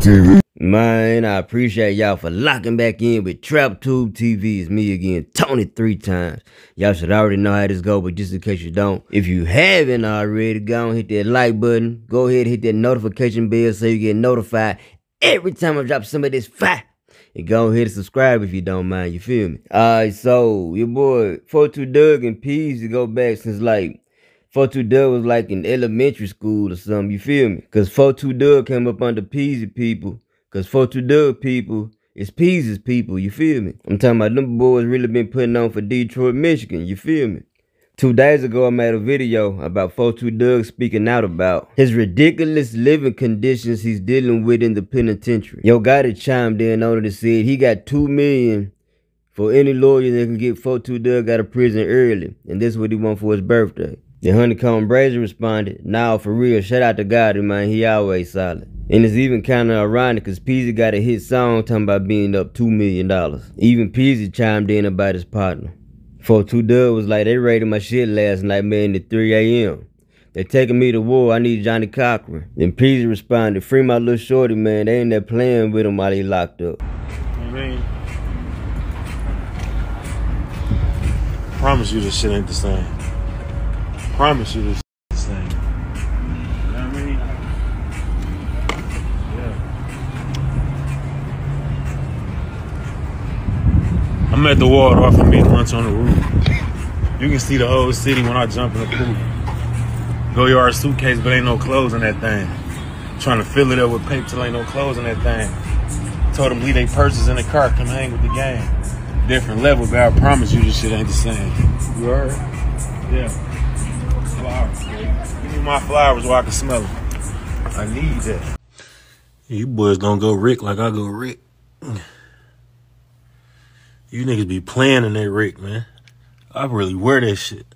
TV. Man, I appreciate y'all for locking back in with Trap Tube TV. It's me again, Tony three times. Y'all should already know how this go, but just in case you don't, if you haven't already, go and hit that like button. Go ahead hit that notification bell so you get notified every time I drop some of this fat. And go ahead and subscribe if you don't mind, you feel me? Alright, so your boy 42 Dugg and Peas go back since like 42 Dugg was like in elementary school or something, you feel me? Cause 42 Dugg came up under Peezy people Cause 42 Dub people is Peezy's people, you feel me? I'm talking about them boys really been putting on for Detroit, Michigan, you feel me? Two days ago, I made a video about 42 Dugg speaking out about his ridiculous living conditions he's dealing with in the penitentiary. Yo Gotti chimed in on it and said he got two million for any lawyer that can get 42 Dugg out of prison early. And this is what he want for his birthday. The HoneyKomb Brazy responded, Nah, for real, shout out to Gotti, man, he always solid. And it's even kind of ironic because Peezy got a hit song talking about being up $2 million. Even Peezy chimed in about his partner. 42 Dub was like, they raided my shit last night, man, at 3 a.m. They taking me to war, I need Johnnie Cochran. Then Peezy responded, free my little shorty, man, they ain't there playing with him while he locked up. I mean, promise you this shit ain't the same. Promise you this the same. I'm at the Waldorf and eating lunch on the roof. You can see the whole city when I jump in the pool. Go yard suitcase, but ain't no clothes in that thing. Trying to fill it up with paper till ain't no clothes in that thing. Told them leave their purses in the car, come hang with the gang. Different level, but I promise you this shit ain't the same. You heard? Yeah. Flowers. Give me my flowers where I can smell them. I need that. You boys don't go Rick like I go Rick. You niggas be playing in that Rick, man. I really wear that shit.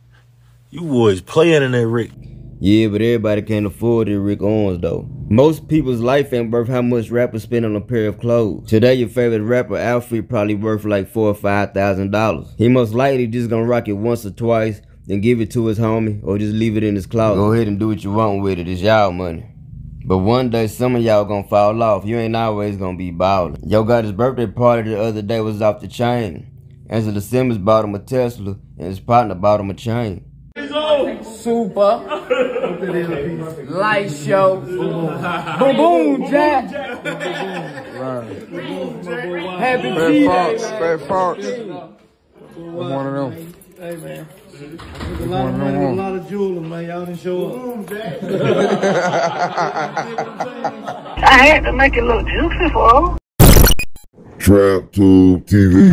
You boys playing in that Rick. Yeah, but everybody can't afford the Rick Owens though. Most people's life ain't worth how much rappers spend on a pair of clothes. Today, your favorite rapper outfit probably worth like four or five thousand dollars. He most likely just gonna rock it once or twice, then give it to his homie, or just leave it in his closet. Go ahead and do what you want with it. It's y'all money. But one day, some of y'all gonna fall off. You ain't always gonna be ballin'. Yo Gotti's birthday party the other day was off the chain. Angela Simmons bought him a Tesla, and his partner bought him a chain. Super. Light show. Boom boom Jack. Happy Fred Fox, birthday. Fred Fox. One of them. Hey man, a lot of money, a lot of jewelry, man. Y'all didn't show up. I had to make it look juicy for 'em. Trap Tube TV.